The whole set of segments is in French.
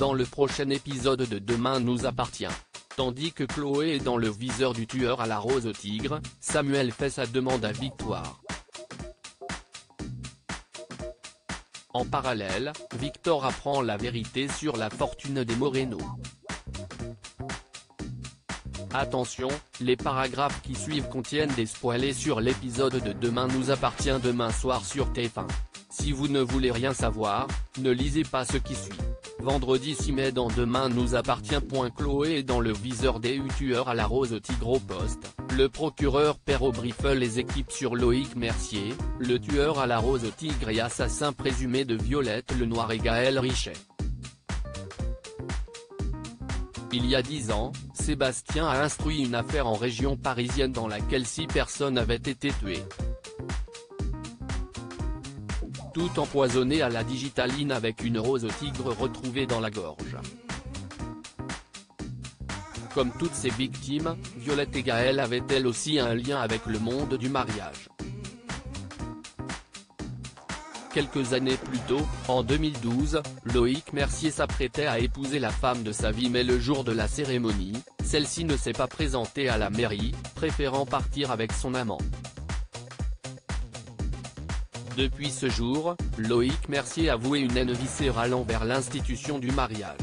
dans le prochain épisode de Demain nous appartient. Tandis que Chloé est dans le viseur du tueur à la rose tigre, Samuel fait sa demande à Victoire. En parallèle, Victor apprend la vérité sur la fortune des Moreno. Attention, les paragraphes qui suivent contiennent des spoilers sur l'épisode de Demain nous appartient demain soir sur TF1. Si vous ne voulez rien savoir, ne lisez pas ce qui suit. Vendredi 6 mai dans Demain nous appartient. Chloé est dans le viseur des tueurs à la rose au tigre au poste, le procureur perd au briefle les équipes sur Loïc Mercier, le tueur à la rose tigre et assassin présumé de Violette Lenoir et Gaël Richet. Il y a dix ans, Sébastien a instruit une affaire en région parisienne dans laquelle six personnes avaient été tuées. Tout empoisonné à la digitaline avec une rose tigre retrouvée dans la gorge. Comme toutes ces victimes, Violette et Gaël avaient-elles aussi un lien avec le monde du mariage. Quelques années plus tôt, en 2012, Loïc Mercier s'apprêtait à épouser la femme de sa vie mais le jour de la cérémonie, celle-ci ne s'est pas présentée à la mairie, préférant partir avec son amant. Depuis ce jour, Loïc Mercier a voué une haine viscérale envers l'institution du mariage.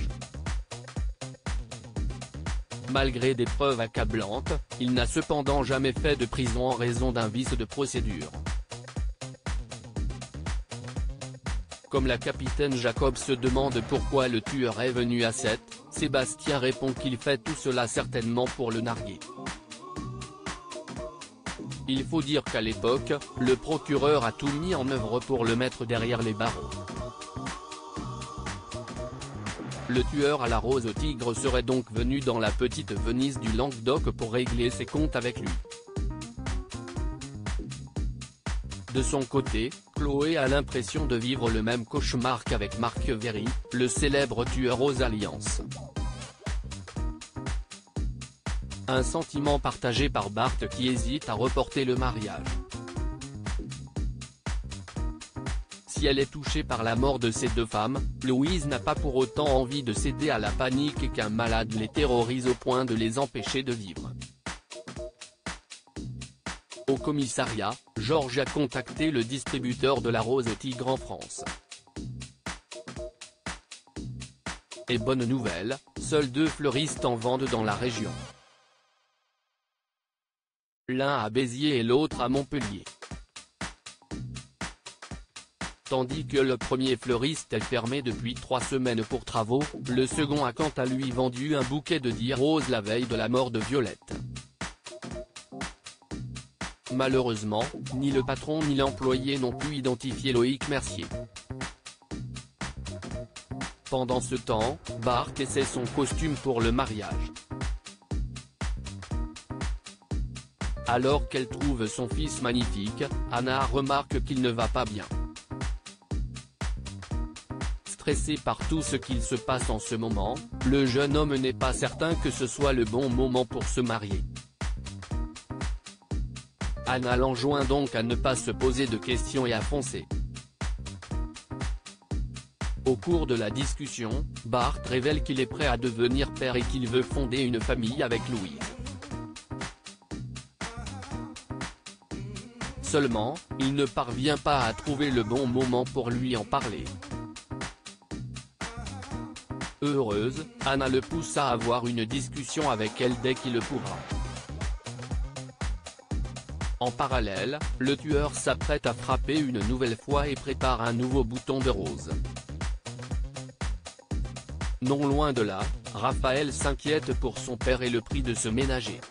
Malgré des preuves accablantes, il n'a cependant jamais fait de prison en raison d'un vice de procédure. Comme la capitaine Jacob se demande pourquoi le tueur est venu à 7, Sébastien répond qu'il fait tout cela certainement pour le narguer. Il faut dire qu'à l'époque, le procureur a tout mis en œuvre pour le mettre derrière les barreaux. Le tueur à la rose au tigre serait donc venu dans la petite Venise du Languedoc pour régler ses comptes avec lui. De son côté, Chloé a l'impression de vivre le même cauchemar qu'avec Marc Véry, le célèbre tueur aux alliances. Un sentiment partagé par Bart qui hésite à reporter le mariage. Si elle est touchée par la mort de ces deux femmes, Louise n'a pas pour autant envie de céder à la panique et qu'un malade les terrorise au point de les empêcher de vivre. Au commissariat, Georges a contacté le distributeur de la rose au tigre en France. Et bonne nouvelle, seuls deux fleuristes en vendent dans la région. L'un à Béziers et l'autre à Montpellier. Tandis que le premier fleuriste est fermé depuis trois semaines pour travaux, le second a quant à lui vendu un bouquet de 10 roses la veille de la mort de Violette. Malheureusement, ni le patron ni l'employé n'ont pu identifier Loïc Mercier. Pendant ce temps, Bart essaie son costume pour le mariage. Alors qu'elle trouve son fils magnifique, Anna remarque qu'il ne va pas bien. Stressé par tout ce qu'il se passe en ce moment, le jeune homme n'est pas certain que ce soit le bon moment pour se marier. Anna l'enjoint donc à ne pas se poser de questions et à foncer. Au cours de la discussion, Bart révèle qu'il est prêt à devenir père et qu'il veut fonder une famille avec Louise. Seulement, il ne parvient pas à trouver le bon moment pour lui en parler. Heureuse, Anna le pousse à avoir une discussion avec elle dès qu'il le pourra. En parallèle, le tueur s'apprête à frapper une nouvelle fois et prépare un nouveau bouton de rose. Non loin de là, Raphaël s'inquiète pour son père et le prix de se ménager.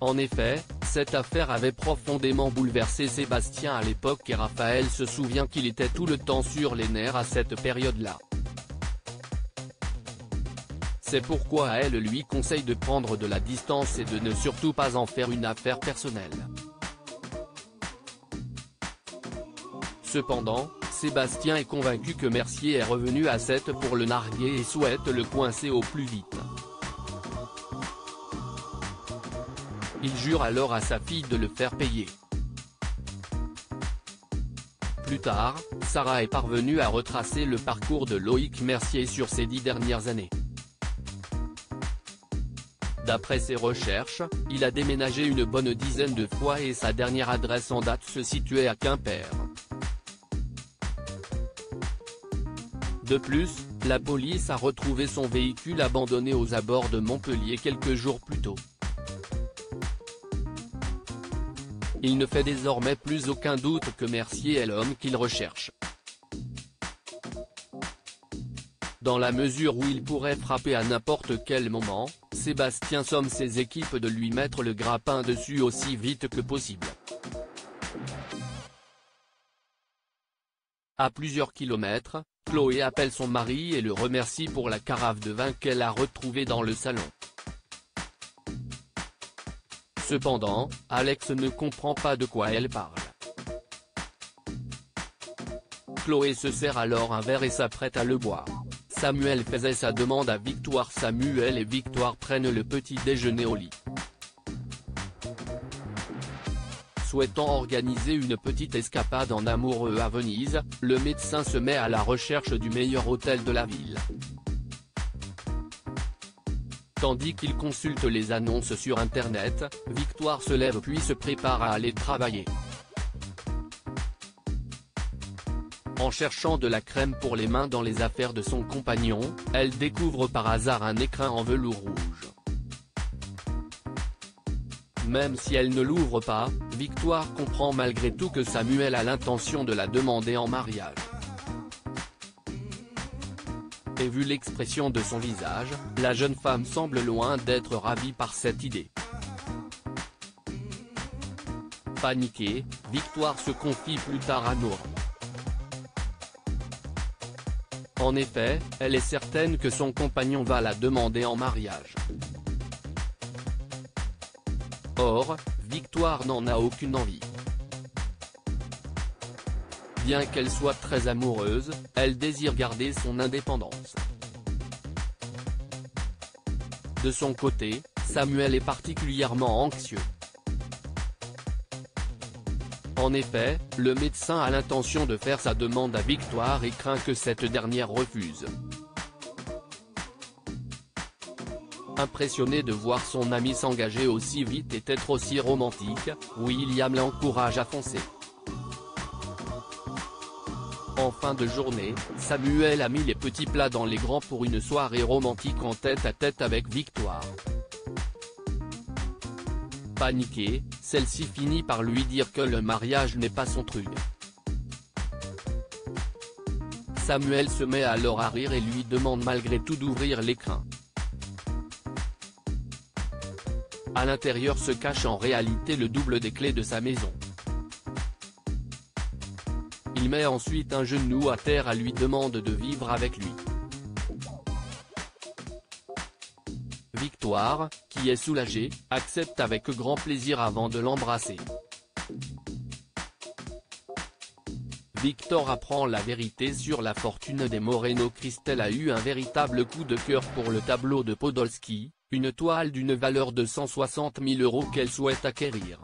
En effet, cette affaire avait profondément bouleversé Sébastien à l'époque et Raphaël se souvient qu'il était tout le temps sur les nerfs à cette période-là. C'est pourquoi elle lui conseille de prendre de la distance et de ne surtout pas en faire une affaire personnelle. Cependant, Sébastien est convaincu que Mercier est revenu à 7 pour le narguer et souhaite le coincer au plus vite. Il jure alors à sa fille de le faire payer. plus tard, Sarah est parvenue à retracer le parcours de Loïc Mercier sur ces dix dernières années. D'après ses recherches, il a déménagé une bonne dizaine de fois et sa dernière adresse en date se situait à Quimper. De plus, la police a retrouvé son véhicule abandonné aux abords de Montpellier quelques jours plus tôt. Il ne fait désormais plus aucun doute que Mercier est l'homme qu'il recherche. Dans la mesure où il pourrait frapper à n'importe quel moment, Sébastien somme ses équipes de lui mettre le grappin dessus aussi vite que possible. À plusieurs kilomètres, Chloé appelle son mari et le remercie pour la carafe de vin qu'elle a retrouvée dans le salon. Cependant, Alex ne comprend pas de quoi elle parle. Chloé se sert alors un verre et s'apprête à le boire. Samuel faisait sa demande à Victoire Samuel et Victoire prennent le petit déjeuner au lit. Souhaitant organiser une petite escapade en amoureux à Venise, le médecin se met à la recherche du meilleur hôtel de la ville. Tandis qu'il consulte les annonces sur internet, Victoire se lève puis se prépare à aller travailler. En cherchant de la crème pour les mains dans les affaires de son compagnon, elle découvre par hasard un écrin en velours rouge. Même si elle ne l'ouvre pas, Victoire comprend malgré tout que Samuel a l'intention de la demander en mariage. Et vu l'expression de son visage, la jeune femme semble loin d'être ravie par cette idée. Paniquée, Victoire se confie plus tard à Nour. En effet, elle est certaine que son compagnon va la demander en mariage. Or, Victoire n'en a aucune envie. Bien qu'elle soit très amoureuse, elle désire garder son indépendance. De son côté, Samuel est particulièrement anxieux. En effet, le médecin a l'intention de faire sa demande à Victoire et craint que cette dernière refuse. Impressionné de voir son ami s'engager aussi vite et être aussi romantique, William l'encourage à foncer. En fin de journée, Samuel a mis les petits plats dans les grands pour une soirée romantique en tête à tête avec Victoire. Paniquée, celle-ci finit par lui dire que le mariage n'est pas son truc. Samuel se met alors à rire et lui demande malgré tout d'ouvrir l'écran. À l'intérieur se cache en réalité le double des clés de sa maison. Il met ensuite un genou à terre à lui demande de vivre avec lui. Victoire, qui est soulagée, accepte avec grand plaisir avant de l'embrasser. Victor apprend la vérité sur la fortune des Moreno Christelle a eu un véritable coup de cœur pour le tableau de Podolski, une toile d'une valeur de 160 000 euros qu'elle souhaite acquérir.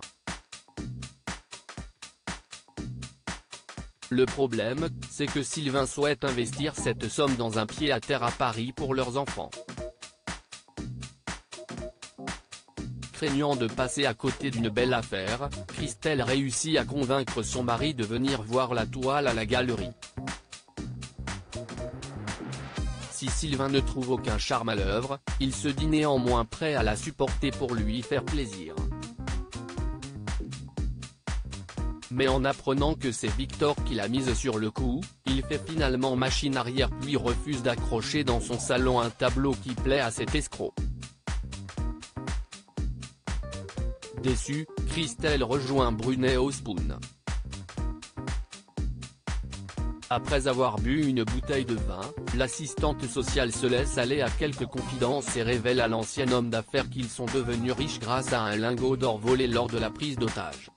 Le problème, c'est que Sylvain souhaite investir cette somme dans un pied-à-terre à Paris pour leurs enfants. Craignant de passer à côté d'une belle affaire, Christelle réussit à convaincre son mari de venir voir la toile à la galerie. Si Sylvain ne trouve aucun charme à l'œuvre, il se dit néanmoins prêt à la supporter pour lui faire plaisir. Mais en apprenant que c'est Victor qui l'a mise sur le coup, il fait finalement machine arrière puis refuse d'accrocher dans son salon un tableau qui plaît à cet escroc. Déçue, Christelle rejoint Brunet au Spoon. Après avoir bu une bouteille de vin, l'assistante sociale se laisse aller à quelques confidences et révèle à l'ancien homme d'affaires qu'ils sont devenus riches grâce à un lingot d'or volé lors de la prise d'otage.